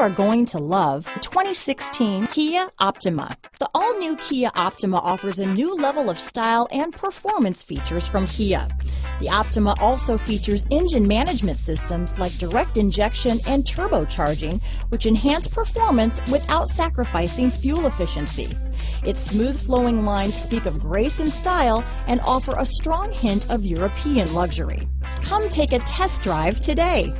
are going to love the 2016 Kia Optima. The all-new Kia Optima offers a new level of style and performance features from Kia. The Optima also features engine management systems like direct injection and turbocharging, which enhance performance without sacrificing fuel efficiency. Its smooth flowing lines speak of grace and style and offer a strong hint of European luxury. Come take a test drive today.